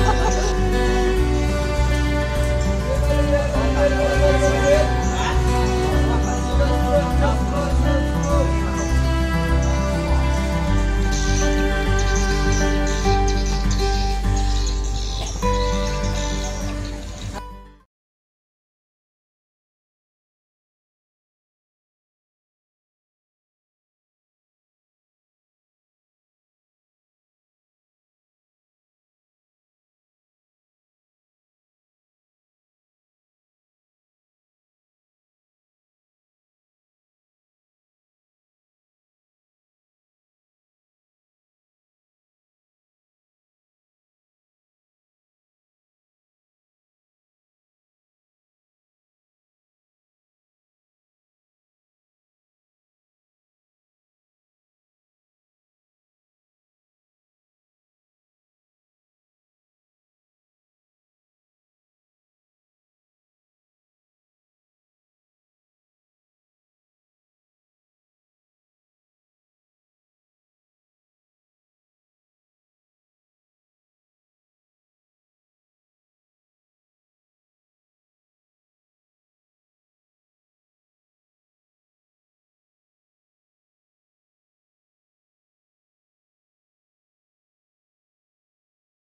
Oh.